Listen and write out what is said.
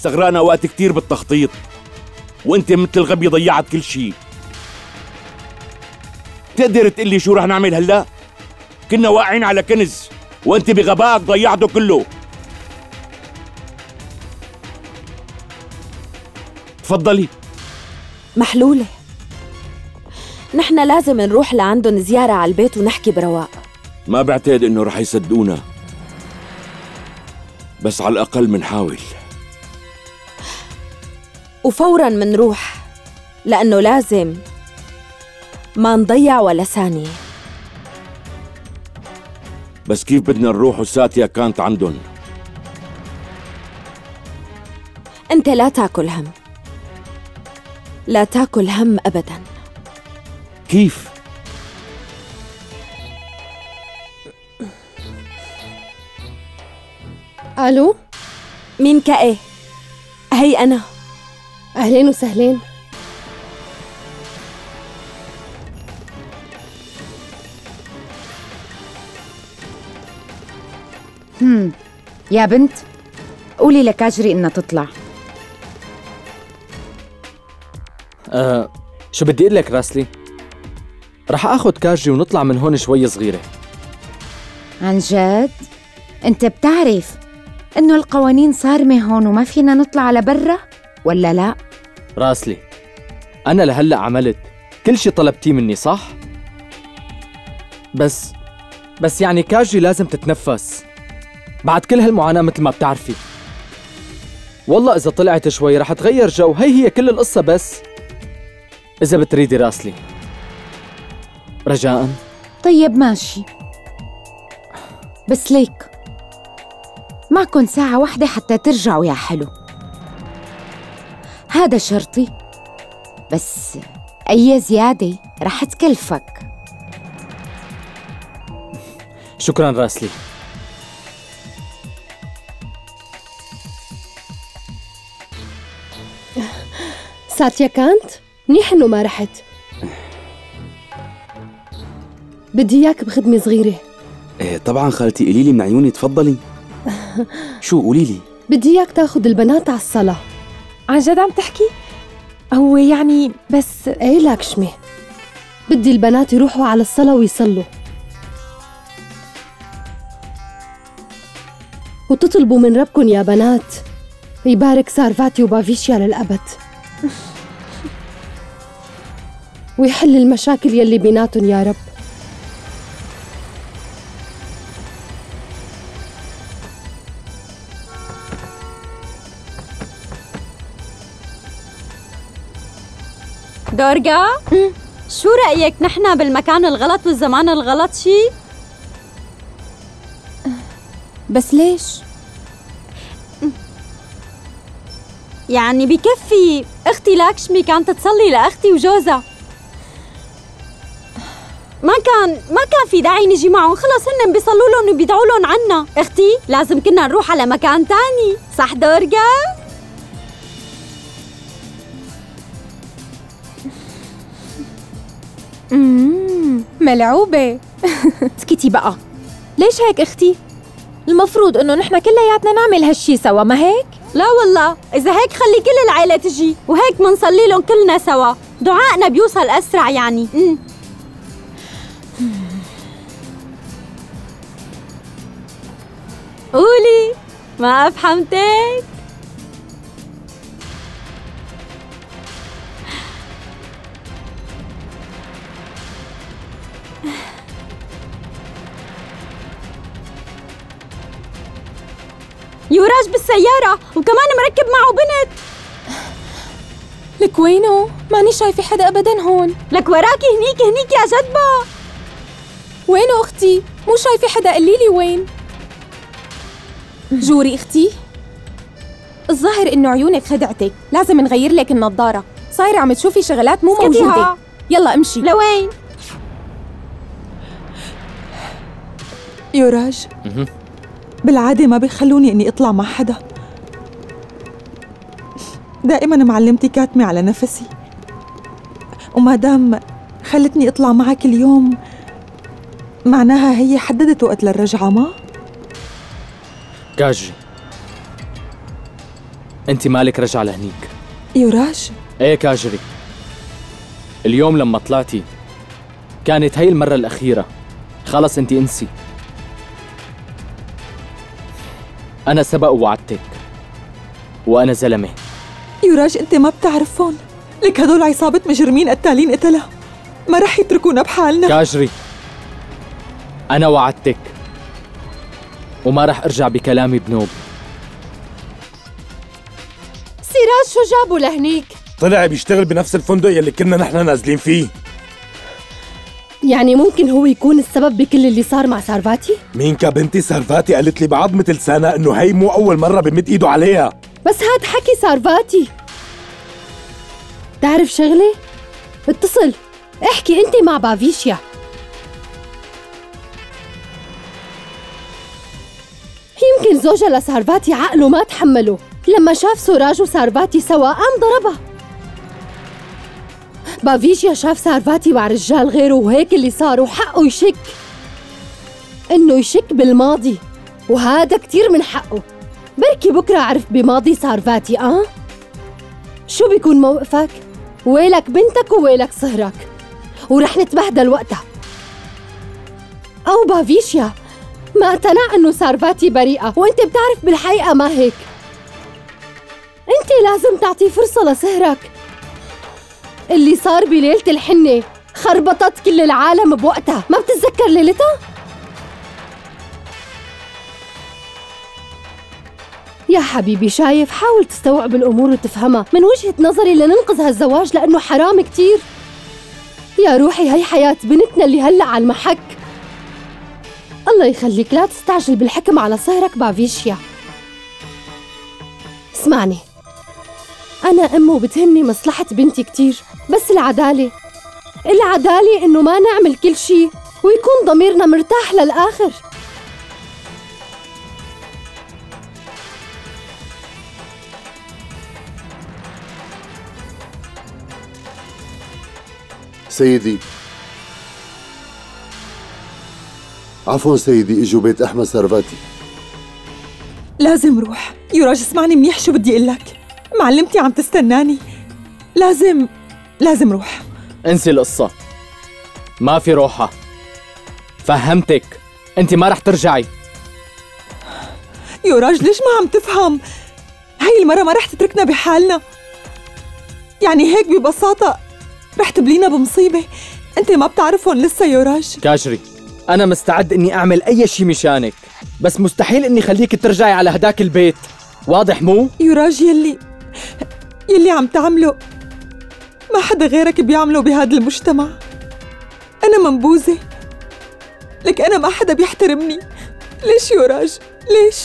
استغرقنا وقت كتير بالتخطيط. وانت مثل الغبي ضيعت كل شيء تقدر تقلي شو رح نعمل هلا؟ كنا واقعين على كنز وانت بغبائك ضيعته كله. تفضلي. محلولة. نحن لازم نروح لعندهم زيارة على البيت ونحكي برواق. ما بعتقد إنه رح يصدقونا. بس على الأقل منحاول. وفورا منروح لأنه لازم. ما نضيع ولا ثانية. بس كيف بدنا نروح وساتيا كانت عندهم؟ أنت لا تاكل هم. لا تاكل هم أبدا. كيف؟ ألو؟ مين كأي؟ هي أنا. أهلين وسهلين. هم. يا بنت قولي لكاجري إنها تطلع. أه شو بدي أقول لك راسلي؟ رح آخذ كاجي ونطلع من هون شوي صغيرة. عن جد؟ أنت بتعرف إنه القوانين صارمة هون وما فينا نطلع لبرا ولا لا؟ راسلي. أنا لهلأ عملت كل شي طلبتيه مني صح؟ بس بس يعني كاجي لازم تتنفس. بعد كل هالمعاناة مثل ما بتعرفي. والله إذا طلعت شوي رح تغير جو. هي هي كل القصة بس. إذا بتريدي راسلي. رجاءً. طيب ماشي. بس ليك معكن ساعة واحدة حتى ترجعوا يا حلو. هذا شرطي. بس أي زيادة رح تكلفك. شكرا راسلي. ساتيا كانت؟ منيح إنه ما رحت. بدي إياك بخدمة صغيرة. إيه طبعا خالتي قولي لي من عيوني تفضلي. شو قولي لي؟ بدي إياك تاخذ البنات على الصلاة. عن جد عم تحكي؟ هو يعني بس إيه لاكشمي بدي البنات يروحوا على الصلاة ويصلوا. وتطلبوا من ربكن يا بنات. يبارك سارفاتي وبافيشيا للأبد. ويحل المشاكل يلي بيناتن يا رب. دورجا؟ شو رأيك نحن بالمكان الغلط والزمان الغلط شي؟ بس ليش؟ يعني بكفي أختي لاكشمي كانت تصلي لأختي وجوزها. ما كان ما كان في داعي نجي معهم. خلص هن بيصلوا لهم وبيدعوا لهم عنا. أختي لازم كنا نروح على مكان تاني. صح دورجا؟ ملعوبة اسكتي بقى ليش هيك أختي؟ المفروض إنه نحن كلياتنا نعمل هالشي سوا ما هيك؟ لا والله إذا هيك خلي كل العيلة تجي وهيك منصلي لهم كلنا سوا دعائنا بيوصل أسرع يعني مم. قولي ما أفهمتك يوراج بالسيارة وكمان مركب معه بنت. لك وينه؟ ماني شايفة حدا أبدا هون. لك وراكي هنيك هنيك يا جدبة. وينه أختي؟ مو شايفة حدا قلي لي وين. جوري أختي. الظاهر إنه عيونك خدعتك لازم نغير لك النظارة. صايرة عم تشوفي شغلات مو موجودة. يلا امشي. لوين؟ يوراج. بالعادة ما بيخلوني إني أطلع مع حدا. دائما معلمتي كاتمة على نفسي. وما دام خلتني أطلع معك اليوم معناها هي حددت وقت للرجعة ما؟ كاجي أنت مالك رجع لهنيك؟ يوراج إيه كاجري. اليوم لما طلعتي كانت هي المرة الأخيرة. خلص أنت أنسي. أنا سبق ووعدتك وأنا زلمة. يوراج أنت ما بتعرفهم. لك هدول عصابة مجرمين قتالين قتلة ما رح يتركونا بحالنا. كاجري أنا وعدتك وما رح أرجع بكلامي بنوب. سراج شو جابوا لهنيك؟ طلع بيشتغل بنفس الفندق يلي كنا نحن نازلين فيه. يعني ممكن هو يكون السبب بكل اللي صار مع سارفاتي؟ مينكا بنتي سارفاتي قالت لي بعظمة لسانها إنه هي مو أول مرة بمد إيده عليها. بس هاد حكي سارفاتي. تعرف شغلة؟ اتصل. احكي أنت مع بافيشيا. يمكن زوجها لسارفاتي عقله ما تحمله. لما شاف سوراج وسارفاتي سوا قام ضربها. بافيشيا شاف سارفاتي مع رجال غيره وهيك اللي صار وحقه يشك. إنه يشك بالماضي وهذا كتير من حقه. بركي بكرة عرف بماضي سارفاتي آه؟ شو بيكون موقفك؟ ويلك بنتك وويلك صهرك. ورح نتبهدل وقتها. أو بافيشيا ما اقتنع إنه سارفاتي بريئة وإنت بتعرف بالحقيقة ما هيك. إنت لازم تعطي فرصة لسهرك اللي صار بليلة الحنة. خربطت كل العالم بوقتها. ما بتتذكر ليلتها؟ يا حبيبي شايف حاول تستوعب الأمور وتفهمها. من وجهة نظري لننقذ هالزواج لأنه حرام كتير. يا روحي هي حياة بنتنا اللي هلأ على المحك. الله يخليك لا تستعجل بالحكم على صهرك بافيشيا. اسمعني. أنا أم وبتهمني مصلحة بنتي كتير بس العدالة. العدالة إنه ما نعمل كل شي ويكون ضميرنا مرتاح للآخر. سيدي. عفوا سيدي إجوا بيت أحمد سرفاتي. لازم روح. يوراج اسمعني منيح شو بدي أقول لك؟ معلمتي عم تستناني. لازم لازم روح. انسي القصة. ما في روحة فهمتك. انت ما رح ترجعي. يوراج ليش ما عم تفهم؟ هاي المرة ما رح تتركنا بحالنا. يعني هيك ببساطة رح تبلينا بمصيبة. انت ما بتعرفهم لسه يوراج كاجري أنا مستعد إني أعمل أي شيء مشانك. بس مستحيل إني خليك ترجعي على هداك البيت. واضح مو؟ يوراج يلي يلي عم تعمله ما حدا غيرك بيعمله بهذا المجتمع أنا منبوذة لك أنا ما حدا بيحترمني ليش يوراج؟ ليش؟